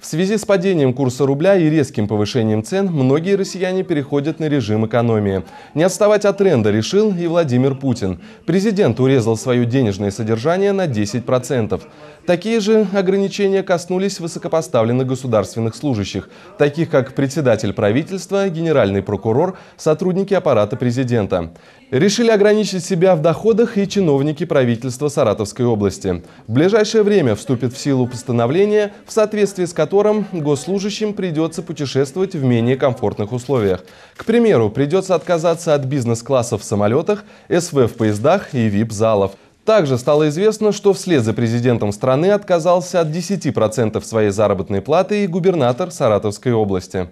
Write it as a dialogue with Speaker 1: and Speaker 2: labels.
Speaker 1: В связи с падением курса рубля и резким повышением цен многие россияне переходят на режим экономии. Не отставать от тренда решил и Владимир Путин. Президент урезал свое денежное содержание на 10%. Такие же ограничения коснулись высокопоставленных государственных служащих, таких как председатель правительства, генеральный прокурор, сотрудники аппарата президента. Решили ограничить себя в доходах и чиновники правительства Саратовской области. В ближайшее время вступит в силу постановление, в соответствии с которым госслужащим придется путешествовать в менее комфортных условиях. К примеру, придется отказаться от бизнес-классов в самолетах, СВ в поездах и ВИП-залов. Также стало известно, что вслед за президентом страны отказался от 10% своей заработной платы и губернатор Саратовской области.